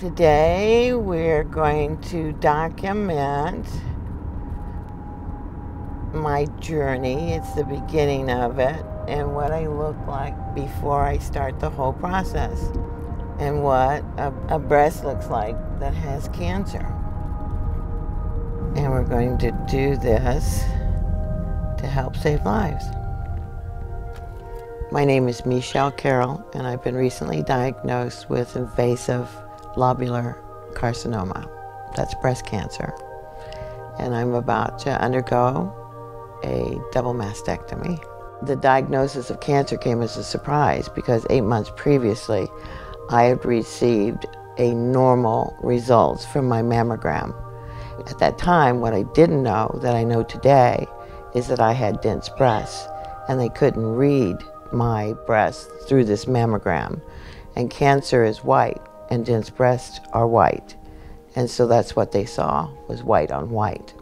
Today we're going to document my journey. It's the beginning of it and what I look like before I start the whole process and what a, a breast looks like that has cancer. And we're going to do this to help save lives. My name is Michelle Carroll, and I've been recently diagnosed with invasive lobular carcinoma. That's breast cancer. And I'm about to undergo a double mastectomy. The diagnosis of cancer came as a surprise because eight months previously, I had received a normal results from my mammogram. At that time, what I didn't know that I know today is that I had dense breasts and they couldn't read my breasts through this mammogram. And cancer is white and dense breasts are white. And so that's what they saw, was white on white.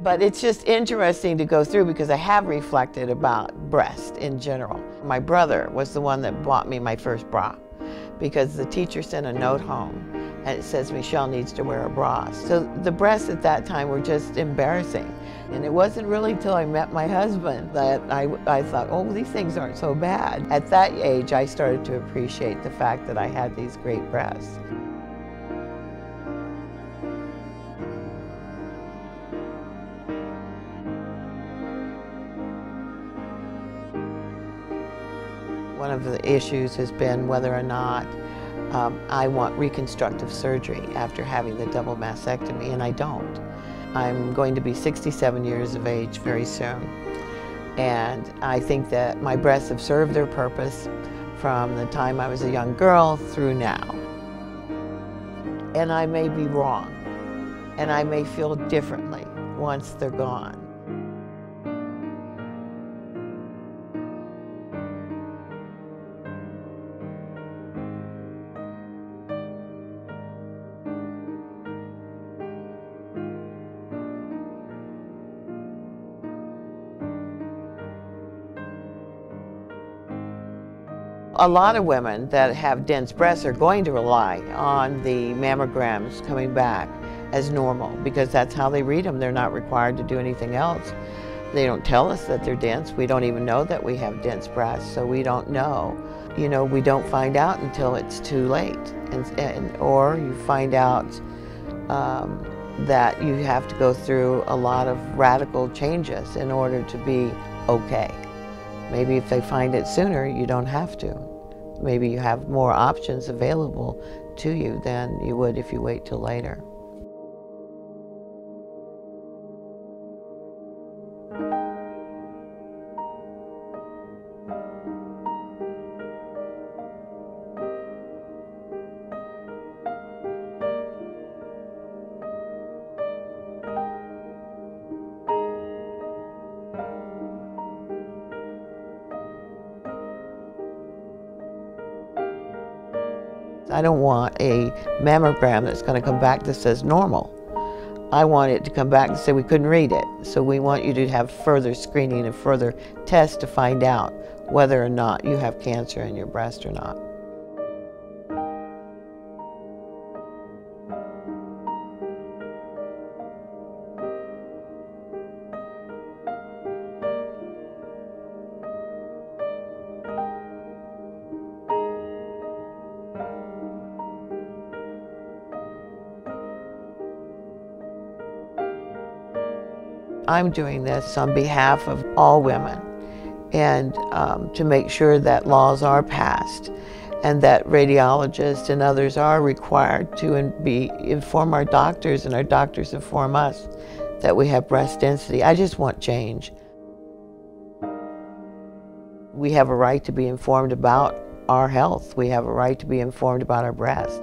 But it's just interesting to go through because I have reflected about breast in general. My brother was the one that bought me my first bra because the teacher sent a note home and it says Michelle needs to wear a bra. So the breasts at that time were just embarrassing. And it wasn't really until I met my husband that I, I thought, oh, these things aren't so bad. At that age, I started to appreciate the fact that I had these great breasts. One of the issues has been whether or not um, I want reconstructive surgery after having the double mastectomy, and I don't. I'm going to be 67 years of age very soon, and I think that my breasts have served their purpose from the time I was a young girl through now. And I may be wrong, and I may feel differently once they're gone. A lot of women that have dense breasts are going to rely on the mammograms coming back as normal because that's how they read them. They're not required to do anything else. They don't tell us that they're dense. We don't even know that we have dense breasts, so we don't know. You know, we don't find out until it's too late, and, and or you find out um, that you have to go through a lot of radical changes in order to be okay. Maybe if they find it sooner, you don't have to. Maybe you have more options available to you than you would if you wait till later. I don't want a mammogram that's going to come back that says normal. I want it to come back and say we couldn't read it. So we want you to have further screening and further tests to find out whether or not you have cancer in your breast or not. I'm doing this on behalf of all women and um, to make sure that laws are passed and that radiologists and others are required to in be inform our doctors and our doctors inform us that we have breast density. I just want change. We have a right to be informed about our health. We have a right to be informed about our breast.